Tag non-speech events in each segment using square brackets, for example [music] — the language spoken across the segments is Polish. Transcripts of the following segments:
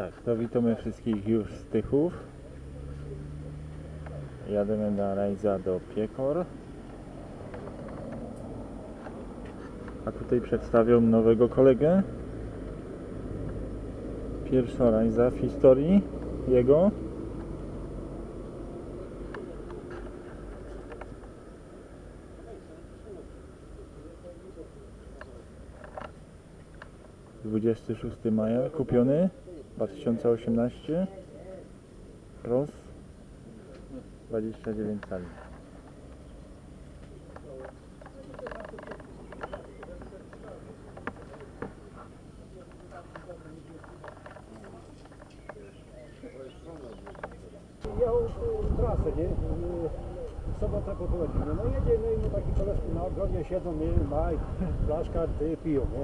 Tak, to witamy wszystkich już z Tychów. Jademy na rajza do Piekor. A tutaj przedstawią nowego kolegę. Pierwsza rajza w historii jego. Dwudziesty szósty maja kupiony 2018 Ross 29 cali y, trasę, nie? Sobotę po południu. No jedzie, no i mu taki koleżki na ogrodzie siedzą, nie? Maj, flaszka, ty piją, nie?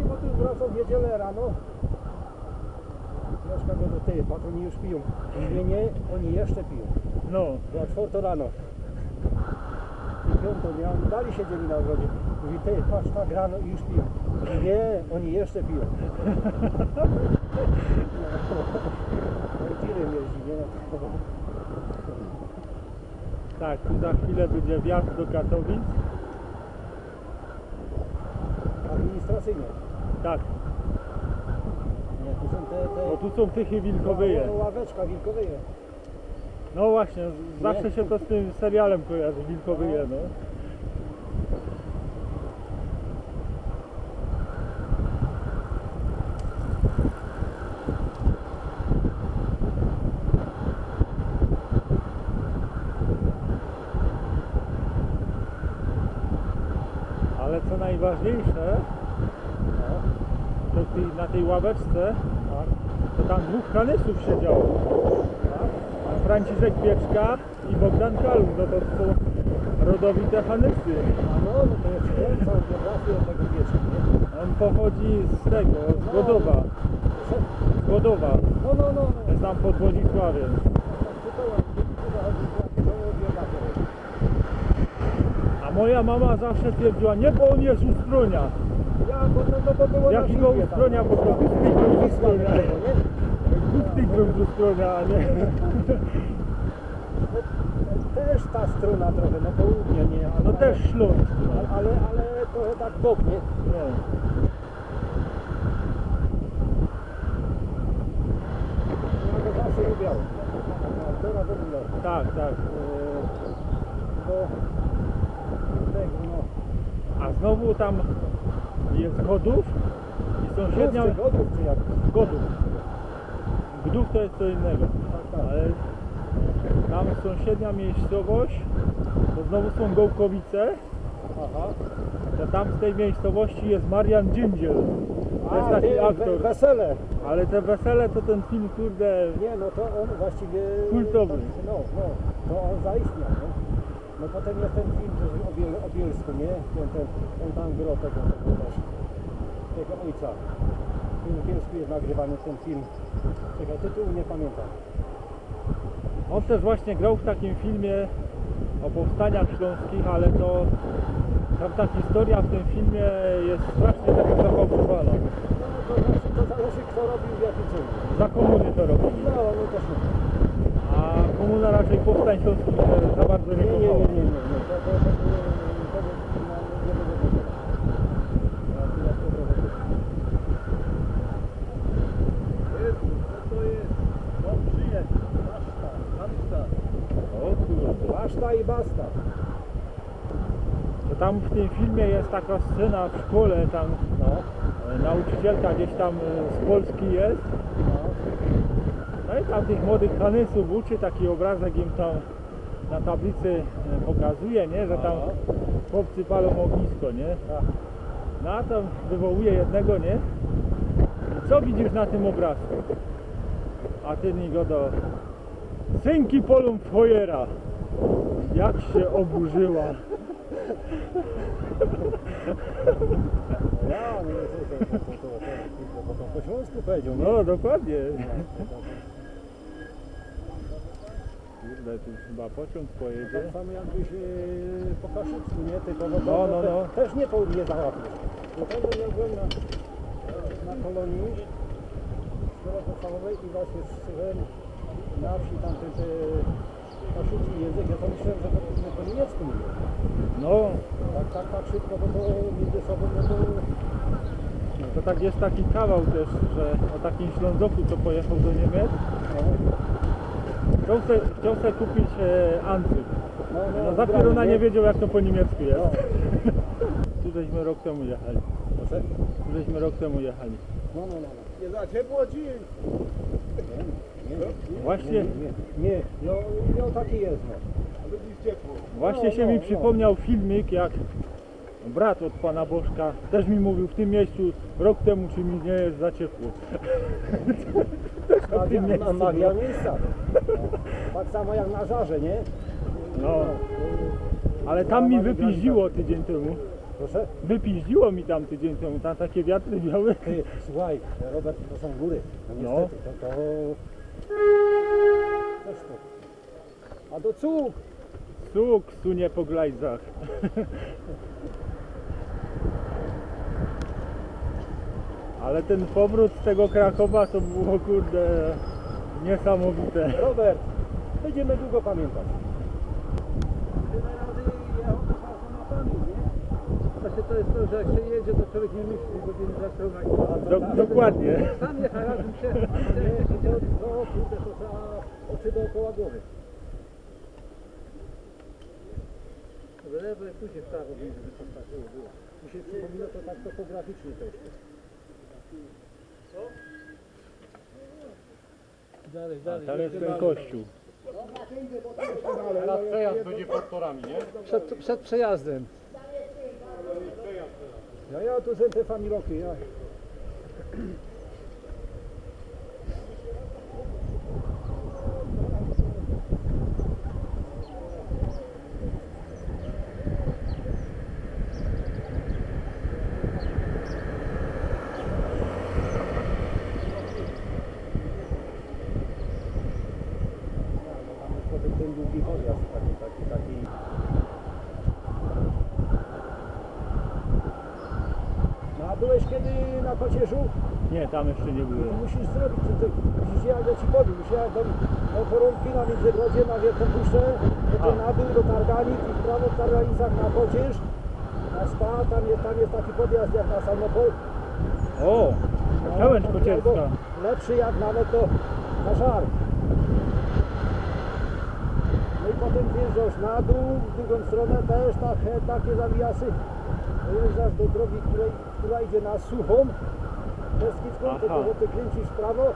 I potem wracał w niedzielę rano. Go do ty, patrz, oni już piją. Nie, nie, oni jeszcze piją. No, Była czwarta rano. I piątą, ja dali siedzieli na ogrodzie. Mówi, ty, patrz, tak rano i już piją. Mówi, Nie, oni jeszcze piją. No, tirem jeździ, nie? tak, tu za chwilę będzie wjazd do Katowic Administracyjnie. Tak, tu są te, te bo tu są Tychy Wilkowyje ła- ławeczka wilkowyje. No właśnie, zawsze się to z tym serialem kojarzy, Wilkowyje no Ale co najważniejsze, no, to na tej ławeczce, kanysów siedziało. Tak? Franciszek Pieczka i Bogdan Kalun, no to są rodowite hanysy. A no, no to jest całą biografię tego wieczka, nie? On pochodzi z tego, z Godowa. Z Godowa, No, no, no. to jest tam pod biografię. A moja mama zawsze twierdziła, nie, bo on jest ustronia. Ja, bo, no, no, bo było Jakiego ustronia, bo to Wisła ustronia. Gustik był z ustronia, a nie. No, też ta strona trochę, no południe, nie? Ale, No też Śląsk. Ale, ale, ale trochę tak bok, nie? Nie. Ja go zawsze lubiałem. Aktora w ogóle. Tak, tak. E, Bo tego, no. A znowu tam jest Godów i sąsiednia... Godów czy jak? Godów. Gdów to jest co innego. Ale tam sąsiednia miejscowość, to znowu są Gołkowice, Aha. to tam z tej miejscowości jest Marian Dzindziel. To jest taki ty, aktor. we- Wesele. Ale te wesele to ten film, kurde, Nie, no to on właściwie... Kultowy. No, no, to on zaistniał, nie? No potem jest ten film też o, Biel, o Bielsku, nie? Ten, ten, on tam grał tego, tego też, tego ojca. Tu w Bielsku jest nagrywany ten film. Czekaj, tytułu nie pamiętam. on też właśnie grał w takim filmie o powstaniach śląskich, ale to tam ta historia w tym filmie jest strasznie taka zafałszowana. No, to, znaczy, to zależy kto robił w jakim celu. Za komuny to robi. No, no też nie. A komuna raczej powstań śląskich za bardzo nie Nie, nie, nie, nie, nie, nie. To, to, to no, nie będę wiedział. Ja tyle to trochę Co to jest? No przyjedź. Basta, basta. O Baszta i basta. To tam w tym filmie jest taka scena w szkole, tam No, e, nauczycielka gdzieś tam e, z Polski jest. no. No i tam tych młodych hanysów uczy, taki obrazek im tam na tablicy e, pokazuje, nie? Że tam No. chłopcy palą ognisko, nie? No a tam wywołuje jednego, nie? I co widzisz na tym obrazku? A ten go do synki polą twojera. Jak się oburzyła. Ja, no to, to, to, to, to, to, to, to po śląsku powiedział, nie? No dokładnie. No, to, to, Kurde, tu chyba pociąg to, pojedzie. tak samo jakbyś e, po Kaszubsku, nie? Typowo, No, no, te, no. też nie, po, nie załapiesz. Do tego ja byłem na, na kolonii w podstawowej i właśnie słyszałem na wsi tamten te kaszubski język, ja to myślałem, że że po niemiecku mówią. No, Tak, tak, tak szybko, bo to między sobą, no to... to tak jest taki kawał też, że o takim Ślązoku, co pojechał do Niemiec, No, chciał se, chciał se kupić e, Antyk. no, No zapioruna nie wiedział jak to po niemiecku jest. No. [laughs] Tu żeśmy rok temu jechali. Tu żeśmy rok temu jechali. No, no, no. no. Nie za ciepło ci? Nie, nie, nie, Właśnie- Nie, nie. No, no taki jest, no. Właśnie No, się no, mi no. przypomniał filmik, jak brat od pana Bożka też mi mówił w tym miejscu rok temu, czy mi nie jest za ciepło. [laughs] Magia, tym miejscu. ma, magia było. miejsca. No. Tak samo jak na żarze, nie? No, ale tam mi wypiździło tydzień temu. Proszę? Wypiździło mi tam tydzień temu, tam takie wiatry miały. Ty, słuchaj, Robert, to są góry. No, No. niestety, to, to... Coś. A do cuk! Suk sunie po glajzach. Ale ten powrót z tego Krakowa to było kurde niesamowite. Robert, będziemy długo pamiętać. Właśnie to jest to, że jak się jedzie, to człowiek nie myśli godziny za strony. Do, dokładnie. Sam jechałem się, Nie, to, to, kurde, to trzeba oczy dookoła głowy. w lewo i później w prawo będzie, tak było. Mi się przypomina to tak topograficznie troszkę. Dalej, dalej. Tam jest ten kościół. Teraz przejazd będzie pod torami, nie? Przed, przed przejazdem. Ja, ja tu są te familoki, ja. Tam jest potem ten długi podjazd, taki, taki, taki. No a byłeś kiedy na pacierzu? Nie, tam jeszcze nie To byłem. musisz zrobić, to, to, jak ja ci powiem, musisz jak do, do Porąbki na Międzygrodzie, na Wielką Puszczę, potem na dół do Targanic i w prawo w Targanicach na Pocież, na Spa, tam jest, tam jest taki podjazd jak na Salmopol. O, pełen kocierska. albo Lepszy jak nawet do, na Żar. No i potem wjeżdżasz na dół, w drugą stronę też tak, takie zawijasy. Dojeżdżasz do drogi, której, która idzie na Suchą, Beskidzką, Aha. tylko że ty kręcisz w prawo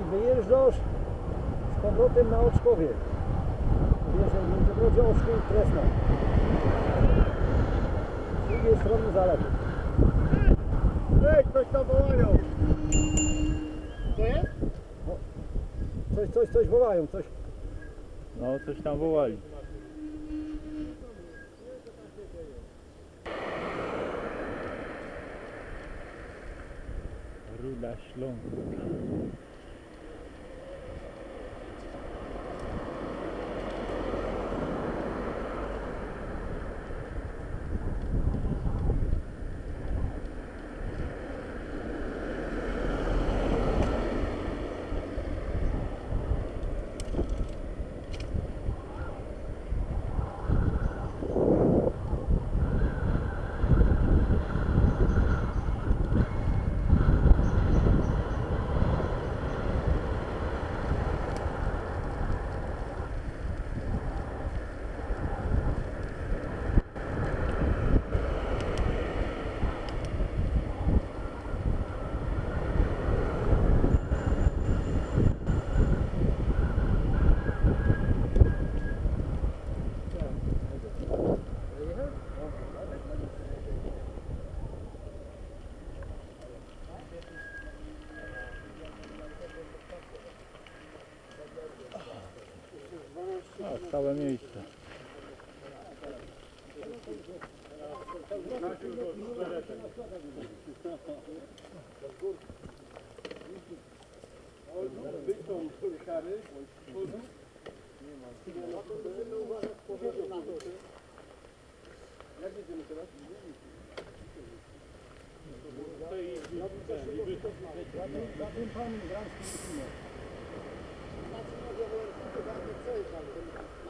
i wyjeżdżasz z powrotem na Oczkowie. Wiesz, jak między Brodzie Oczku i Kresną. Z drugiej strony zalewu. Ej, ktoś tam wołają. Co jest? Coś, coś, coś wołają, coś. No, coś tam wołali. Rulas long. stałe miejsce. Jak jedziemy teraz? Zatem pan Gramski. Na tym może było, że to bardzo coś tam.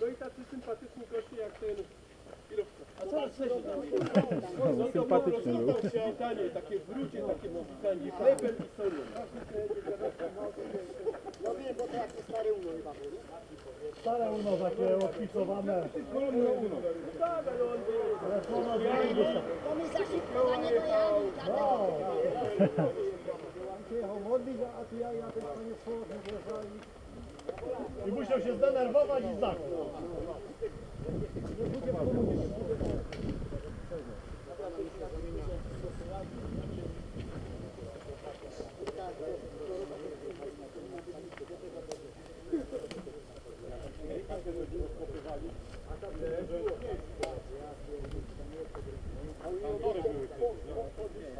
No i tacy sympatyczni goście jak ten kierowca. A co wcześniej? No, sympatyczny był. Italię, takie wrócie, takie mowikanie, chlebem i solą. No wiem, bo to jakiś stary uno chyba był, nie? Stare uno takie odpisowane. Ale to ono To my za szybko na nie dojechali. No. Przyjechał modlić, a tu ja, ja ten panie słowo wjeżdżali. I musiał się zdenerwować i zaknął. Nie budzie w komunie.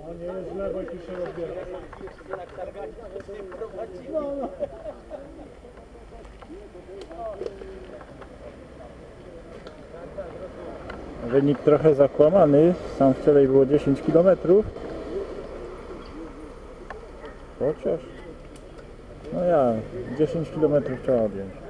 O nie jest lewo i tu się rozbiera. No, no. Wynik trochę zakłamany. Sam wczoraj było 10 km. Chociaż. No ja, 10 km trzeba odjąć.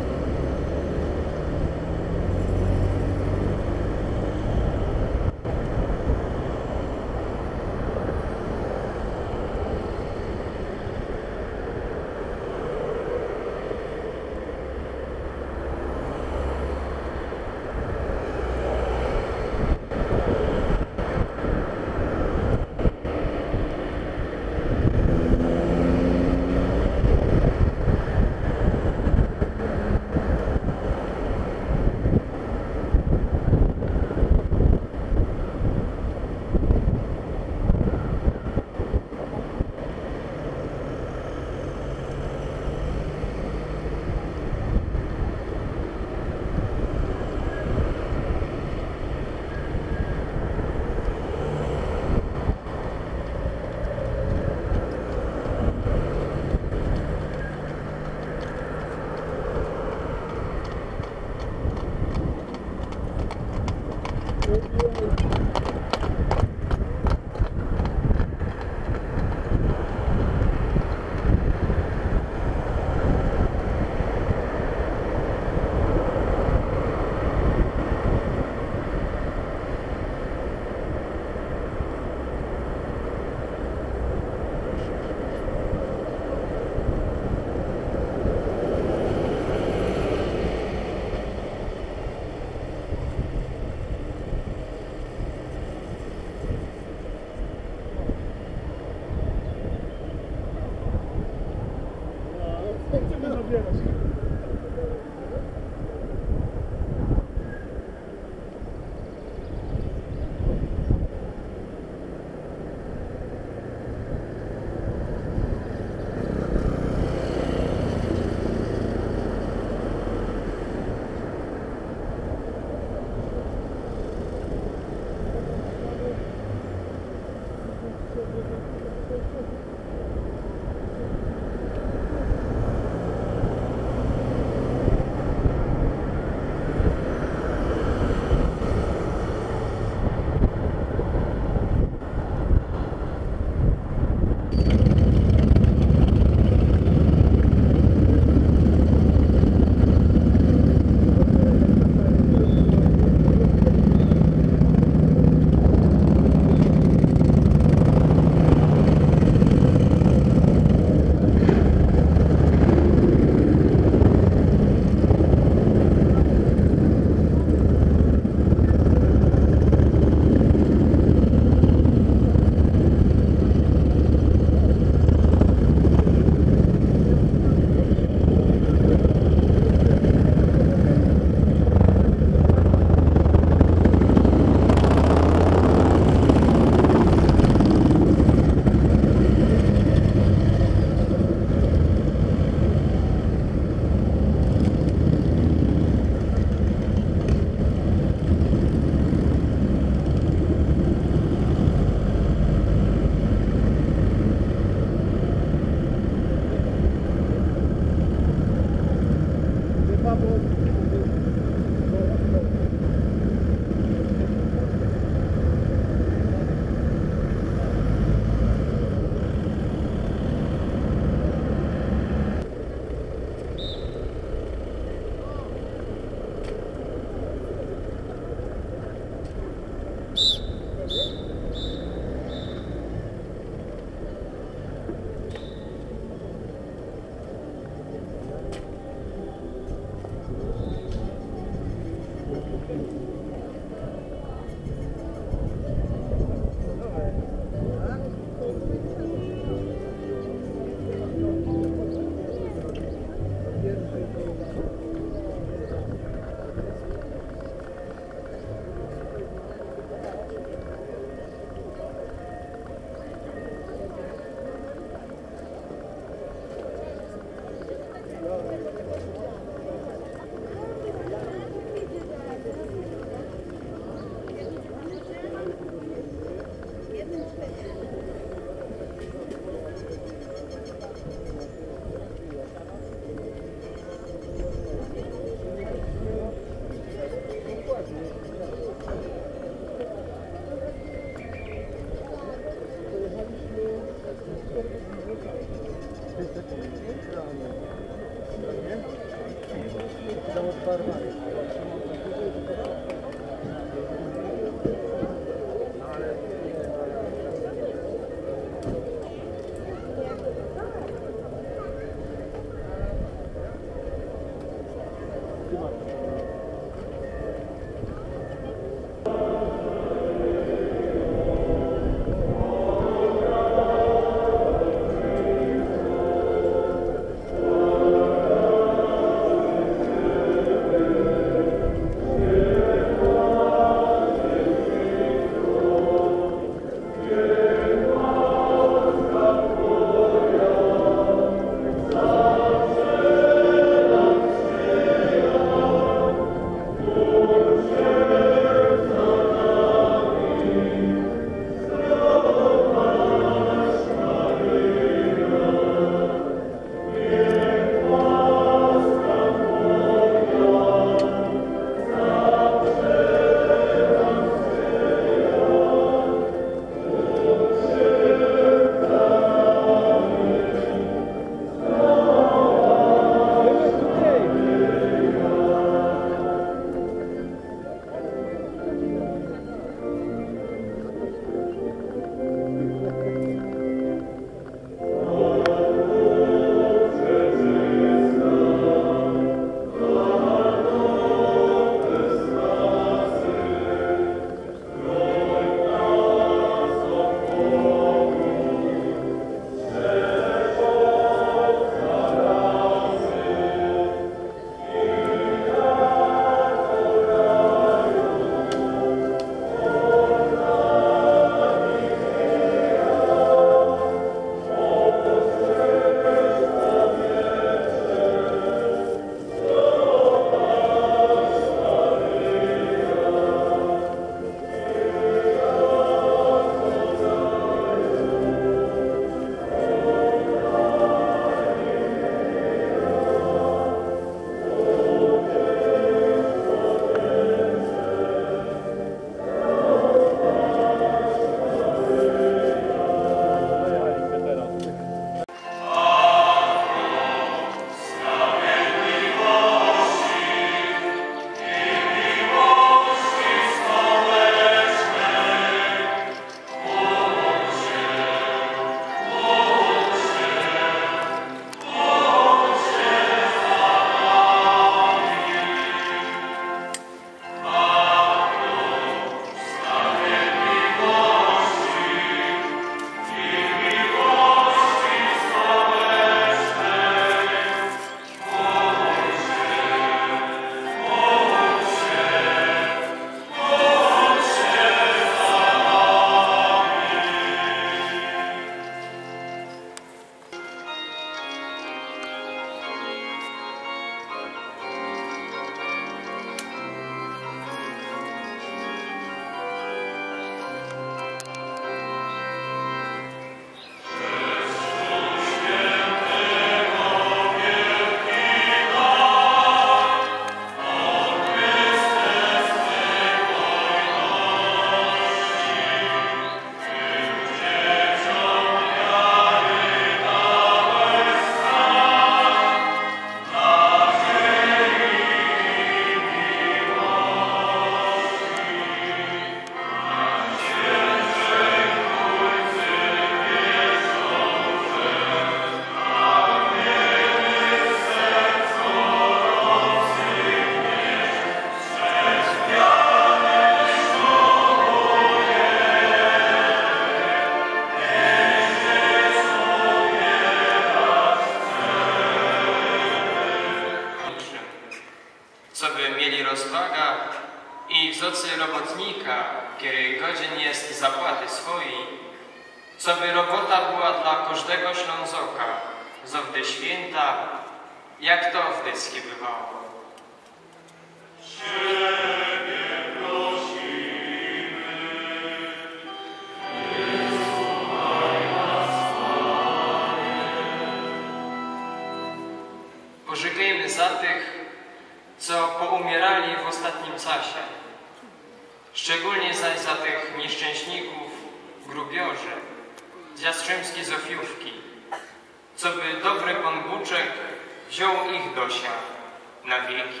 Na wieki.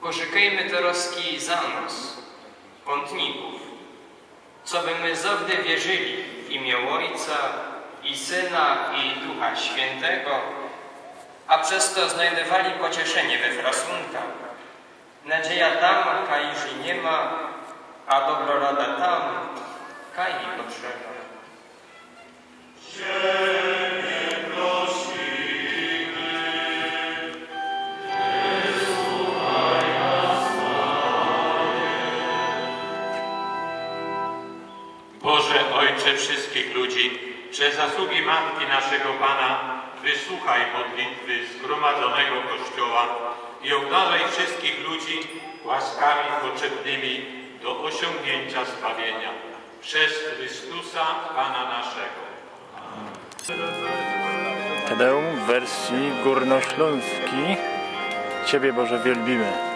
Pożykajmy troski za nas, pątników, co by my zawdy wierzyli w imię Ojca i Syna i Ducha Świętego, a przez to znajdowali pocieszenie we frasunkach. Nadzieja tam, kajży nie ma, a dobrorada tam, kaj potrzeba. Boże Ojcze wszystkich ludzi, przez zasługi Matki naszego Pana, wysłuchaj modlitwy zgromadzonego Kościoła i obdarzaj wszystkich ludzi łaskami potrzebnymi do osiągnięcia zbawienia. Przez Chrystusa Pana naszego. Tedeum w wersji górnośląskiej. Ciebie Boże wielbimy.